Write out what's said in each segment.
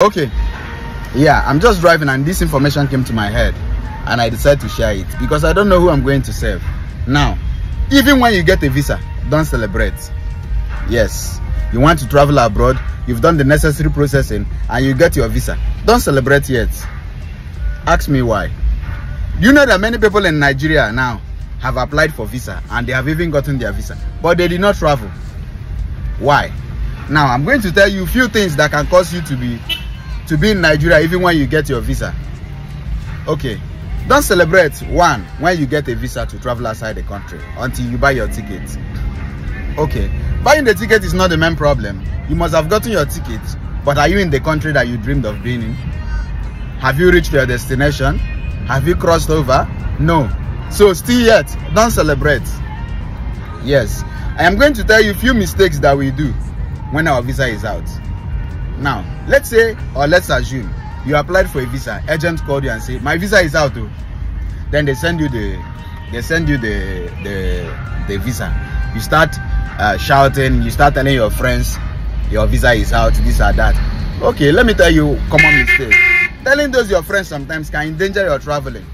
okay. Yeah i'm just driving and this information came to my head and i decided to share it because i don't know who i'm going to serve. Now even when you get a visa don't celebrate. Yes you want to travel abroad you've done the necessary processing and you get your visa. Don't celebrate yet. Ask me why. You know that many people in nigeria now have applied for visa and they have even gotten their visa but they did not travel. Why? Now i'm going to tell you a few things that can cause you to be to be in nigeria even when you get your visa. Okay. Don't celebrate one when you get a visa to travel outside the country until you buy your ticket. Okay. Buying the ticket is not the main problem. You must have gotten your ticket but are you in the country that you dreamed of being in? Have you reached your destination? Have you crossed over? No. So still yet don't celebrate. Yes. I am going to tell you a few mistakes that we do when our visa is out now let's say or let's assume you applied for a visa. Agent called you and say my visa is out though then they send you the they send you the the the visa. You start uh, shouting you start telling your friends your visa is out this or that. Okay let me tell you common mistake. Telling those your friends sometimes can endanger your traveling.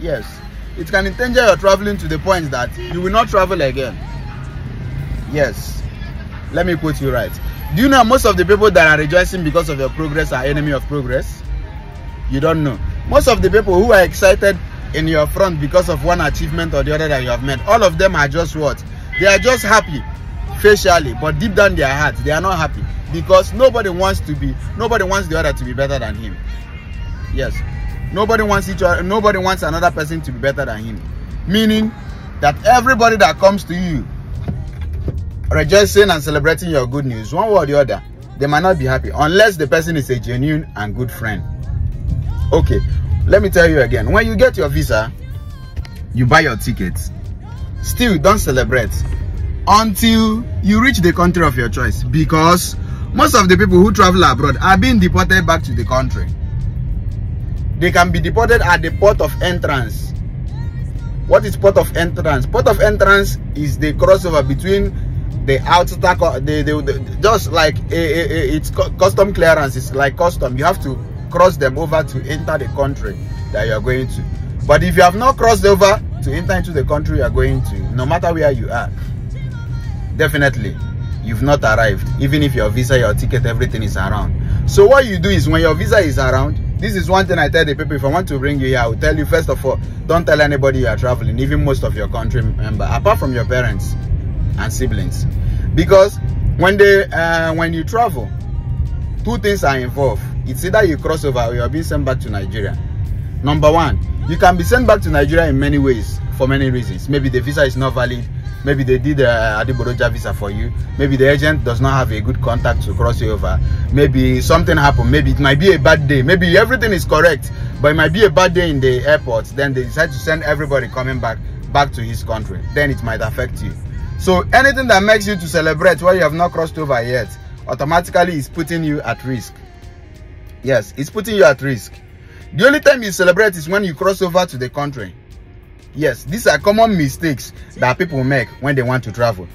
Yes it can endanger your traveling to the point that you will not travel again. Yes let me quote you right do you know most of the people that are rejoicing because of your progress are enemy of progress? You don't know. Most of the people who are excited in your front because of one achievement or the other that you have made all of them are just what? They are just happy facially but deep down their hearts they are not happy because nobody wants to be nobody wants the other to be better than him. Yes. Nobody wants each other nobody wants another person to be better than him. Meaning that everybody that comes to you rejoicing and celebrating your good news one way or the other they might not be happy unless the person is a genuine and good friend. Okay let me tell you again. When you get your visa you buy your tickets. Still don't celebrate until you reach the country of your choice because most of the people who travel abroad are being deported back to the country. They can be deported at the port of entrance. What is port of entrance? Port of entrance is the crossover between the outer the, the, the just like a, a, a, it's custom clearance it's like custom. You have to cross them over to enter the country that you are going to. But if you have not crossed over to enter into the country you are going to no matter where you are definitely you've not arrived. Even if your visa your ticket everything is around. So what you do is when your visa is around this is one thing i tell the people if i want to bring you here i will tell you first of all don't tell anybody you are traveling even most of your country member apart from your parents and siblings. Because when they uh, when you travel two things are involved. It's either you cross over or you are being sent back to nigeria. Number one you can be sent back to nigeria in many ways for many reasons. Maybe the visa is not valid. Maybe they did a uh, Adiboroja visa for you. Maybe the agent does not have a good contact to cross you over. Maybe something happened. Maybe it might be a bad day. Maybe everything is correct but it might be a bad day in the airport. Then they decide to send everybody coming back back to his country. Then it might affect you so anything that makes you to celebrate while you have not crossed over yet automatically is putting you at risk. Yes it's putting you at risk. The only time you celebrate is when you cross over to the country. Yes these are common mistakes that people make when they want to travel.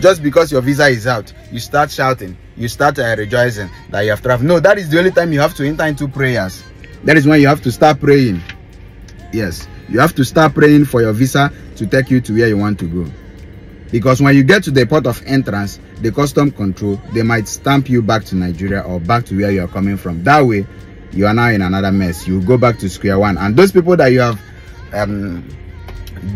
Just because your visa is out you start shouting you start uh, rejoicing that you have traveled. No that is the only time you have to enter into prayers. That is when you have to start praying. Yes you have to start praying for your visa to take you to where you want to go because when you get to the port of entrance the custom control they might stamp you back to nigeria or back to where you are coming from. That way you are now in another mess. You go back to square one. And those people that you have um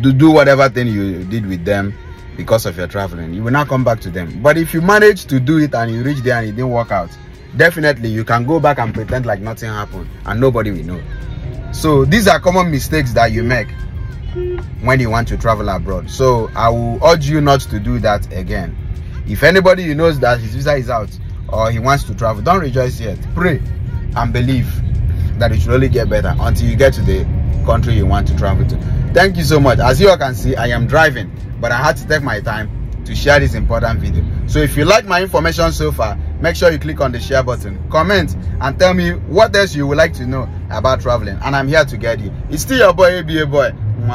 do, do whatever thing you did with them because of your traveling you will not come back to them. But if you manage to do it and you reach there and it didn't work out definitely you can go back and pretend like nothing happened and nobody will know. So these are common mistakes that you make when you want to travel abroad. So i will urge you not to do that again. If anybody knows that his visa is out or he wants to travel don't rejoice yet. Pray and believe that it will only get better until you get to the country you want to travel to. Thank you so much. As you all can see i am driving but i had to take my time to share this important video. So if you like my information so far make sure you click on the share button comment and tell me what else you would like to know about traveling. And i'm here to get you. It's still your boy aba boy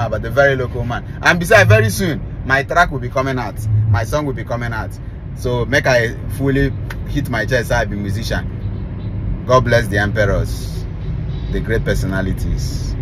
but the very local man. And besides very soon my track will be coming out. My song will be coming out. So make i fully hit my chest i be musician. God bless the emperors, the great personalities.